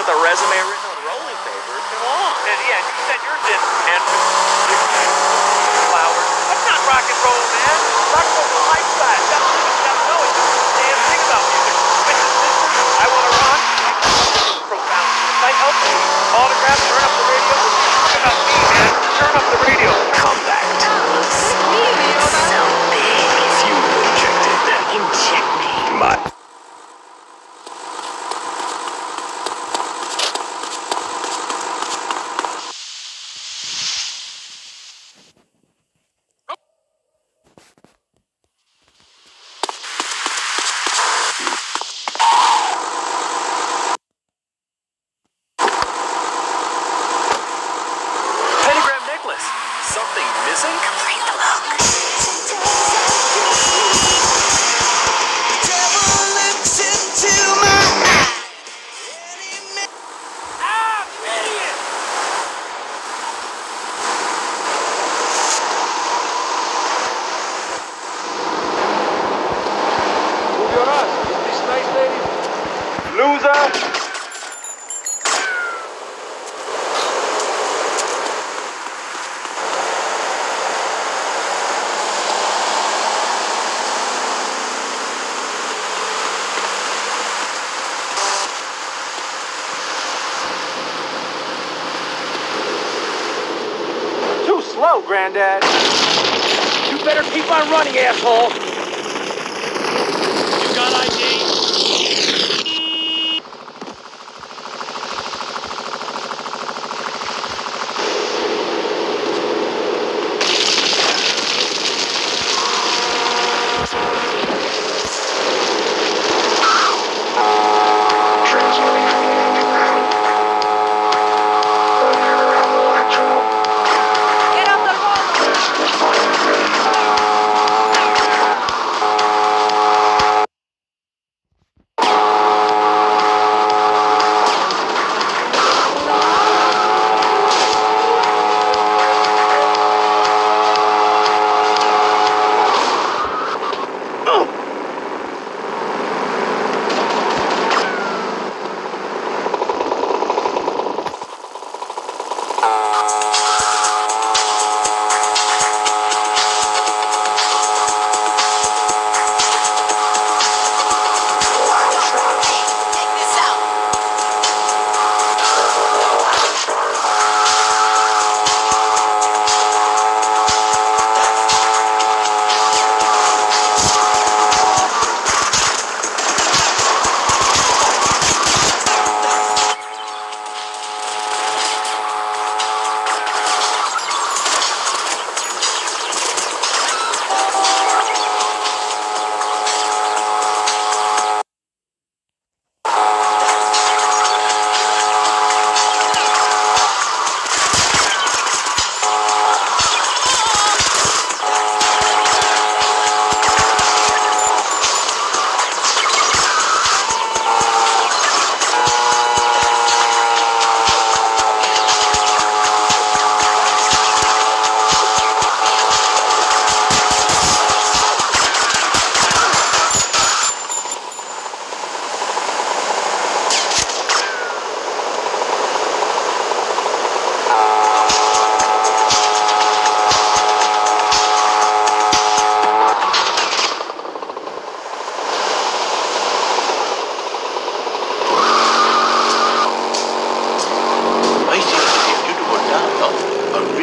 job with a resume written on rolling paper. Come on. And, yeah, you said yours did, man. Flowers. That's not rock and roll, man. Rock and roll's a lifestyle. You gotta live it, you gotta know it. Damn thing about music. Mrs. Sister, I wanna rock. Profound. If I help you, autograph, turn up the radio. Talk about me, man. Turn up the radio. Compact. So big. Fuel Loser! Too slow, Granddad. You better keep on running, asshole. You got ID?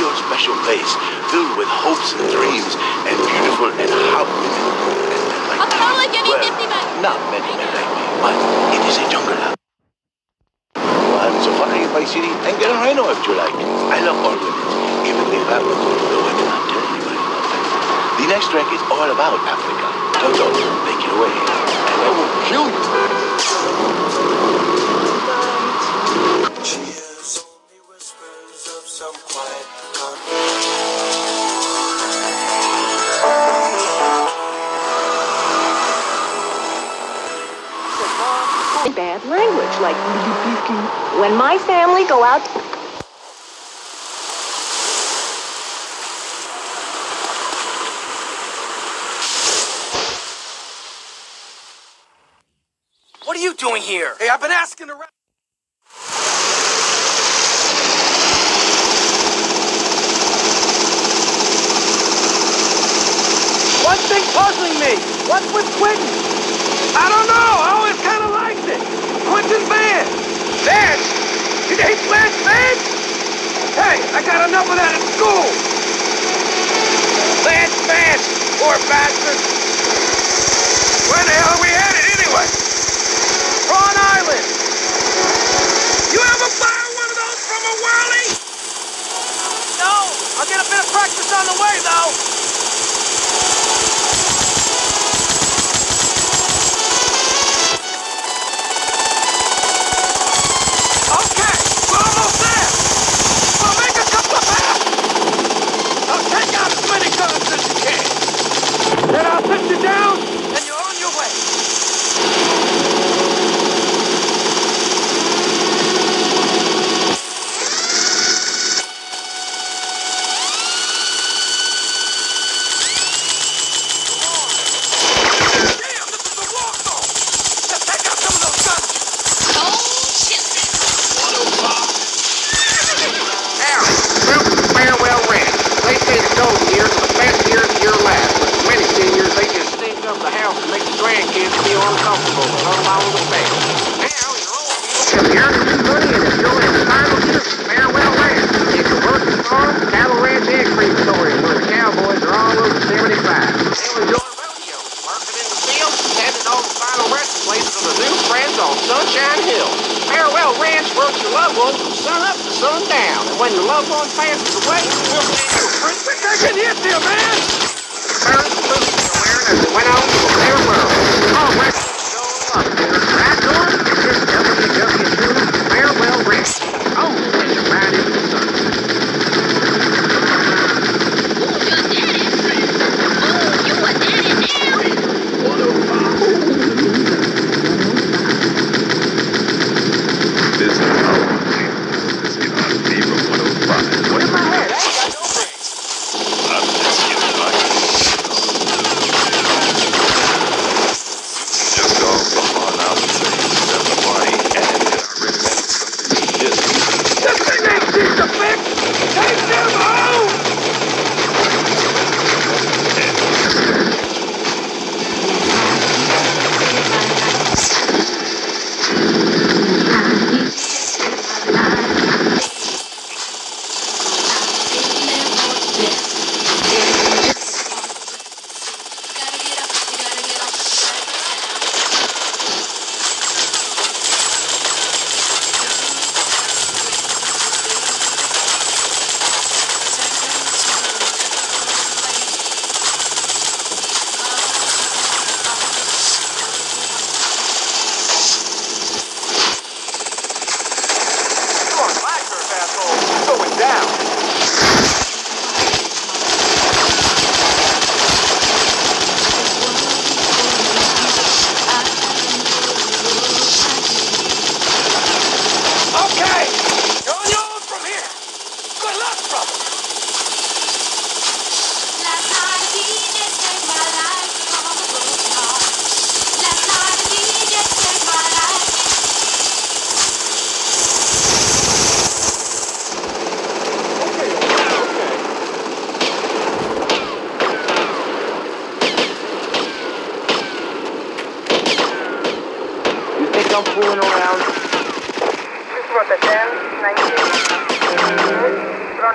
A special place, filled with hopes and dreams, and beautiful and hot women. And men like I'll throw like any well, not many men like me, but it is a jungle. Well, so follow your Vice City and get a rhino if you like. I love all women, even if I would the women not tell anybody about them. The next track is all about Africa. Toto, take it away, and I will kill you. much like when my family go out What are you doing here? Hey, I've been asking around. One thing puzzling me. What's with Quentin? I don't know. Captain Van! Van? Your name's Lance Vance? Hey, I got enough of that at school! Lance Vance, poor bastard! Where the hell are we headed anyway? Prawn Island! You ever fire one of those from a whirly? No, I'll get a bit of practice on the way though. Sunshine Hill. Farewell Ranch works your loved one from sun up to sun down. And when your loved one passes away, we'll see you. friend. They can hit them, man! The parents losing awareness went on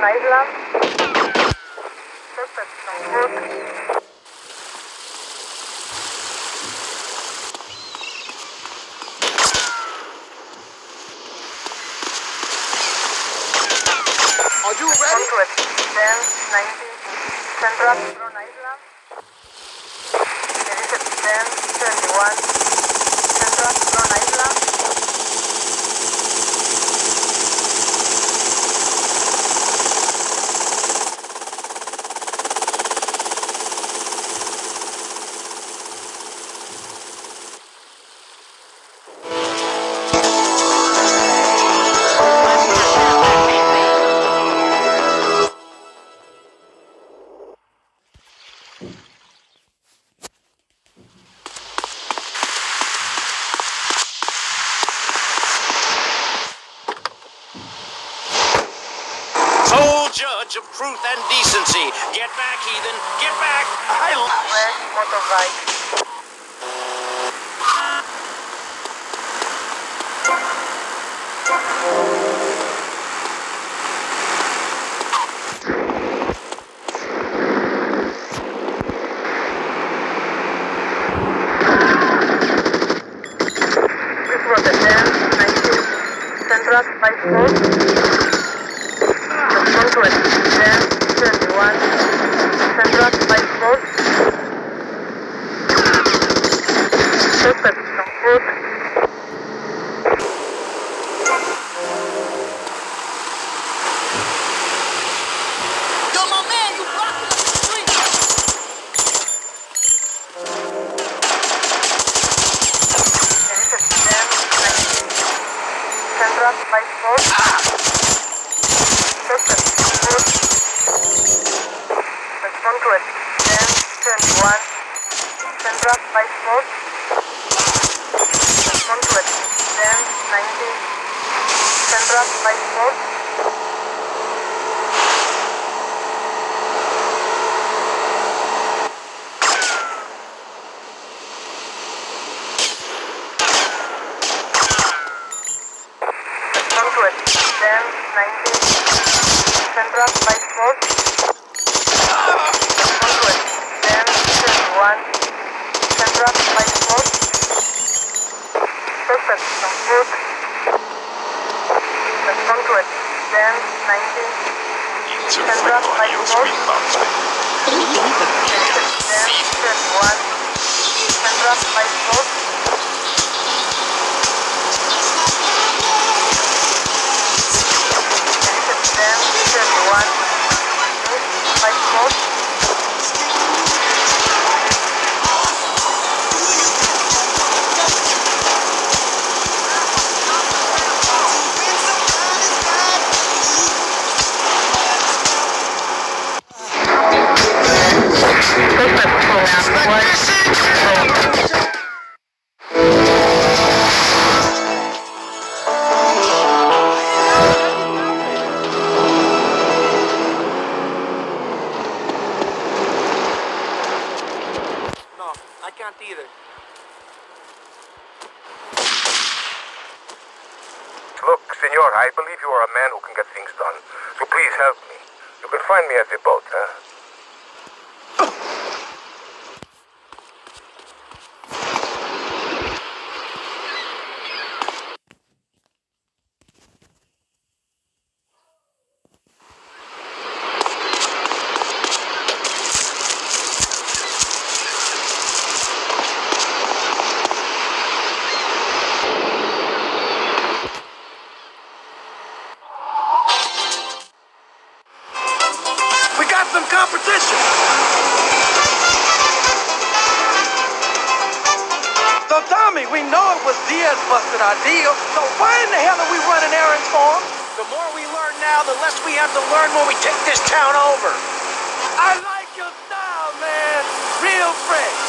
ไหนครับสเต็ปสองฟุต sole judge of truth and decency. Get back, heathen. Get back. I love Where's motorbike? Contract by force. Foot. Suspect on foot. Yo, my man, you blocking the street. This is 10, 19. Send Rock by Foot. Suspect on foot. Respond to it. 10, 21. Send Rock by Foot. Respond to it. 10, 19. Send Rock by Foot. Respond to it. 10, 19. Send Rock by Foot. Respond to it. 10, 21. Send Rock by Foot. Suspect on foot. Respond to it. 10, 19. Send Rock by Foot. 10, 21. Send Rock senor, I believe you are a man who can get things done. So please help me. You can find me at the boat, huh? We know it was Diaz busted our deal. So why in the hell are we running errands for him? The more we learn now, the less we have to learn when we take this town over. I like your style, man. Real fresh.